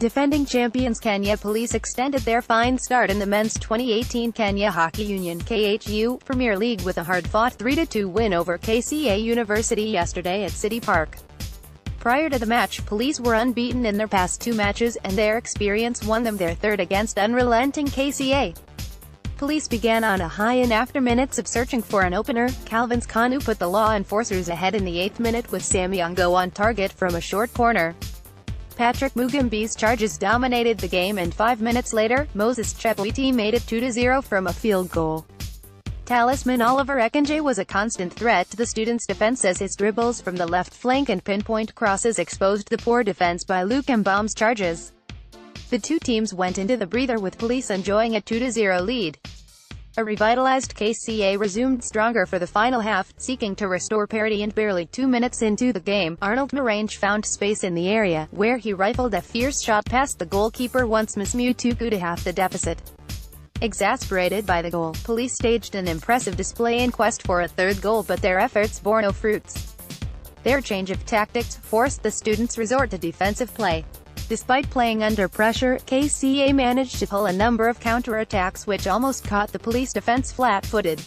Defending champions Kenya Police extended their fine start in the men's 2018 Kenya Hockey Union KHU Premier League with a hard-fought 3-2 win over KCA University yesterday at City Park. Prior to the match, police were unbeaten in their past two matches, and their experience won them their third against unrelenting KCA. Police began on a high and after minutes of searching for an opener, Calvins Kanu put the law enforcers ahead in the eighth minute with Sammy Oungo on target from a short corner. Patrick Mugambi's charges dominated the game and five minutes later, Moses Chepwiti made it 2-0 from a field goal. Talisman Oliver Ekenje was a constant threat to the students' defense as his dribbles from the left flank and pinpoint crosses exposed the poor defense by Luke Mbam's charges. The two teams went into the breather with police enjoying a 2-0 lead. A revitalized KCA resumed stronger for the final half, seeking to restore parity and barely two minutes into the game, Arnold Marange found space in the area, where he rifled a fierce shot past the goalkeeper once Miss Mutuku to half the deficit. Exasperated by the goal, police staged an impressive display in quest for a third goal but their efforts bore no fruits. Their change of tactics forced the students resort to defensive play. Despite playing under pressure, KCA managed to pull a number of counterattacks which almost caught the police defense flat-footed.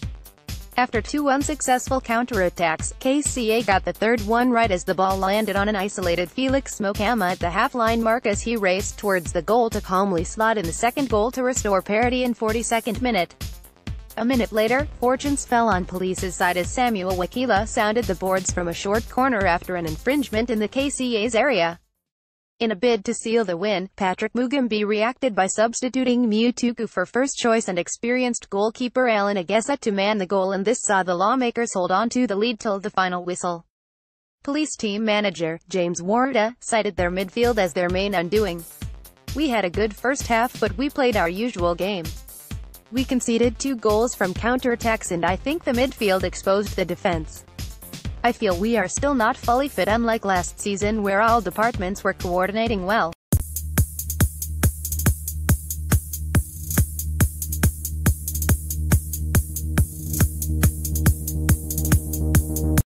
After two unsuccessful counterattacks, KCA got the third one right as the ball landed on an isolated Felix Mokama at the half-line mark as he raced towards the goal to calmly slot in the second goal to restore parity in 42nd minute. A minute later, fortunes fell on police's side as Samuel Wakila sounded the boards from a short corner after an infringement in the KCA's area. In a bid to seal the win, Patrick Mugambi reacted by substituting Mutuku for first choice and experienced goalkeeper Alan Agesa to man the goal and this saw the lawmakers hold on to the lead till the final whistle. Police team manager, James Warda, cited their midfield as their main undoing. We had a good first half but we played our usual game. We conceded two goals from counterattacks and I think the midfield exposed the defense. I feel we are still not fully fit unlike last season where all departments were coordinating well.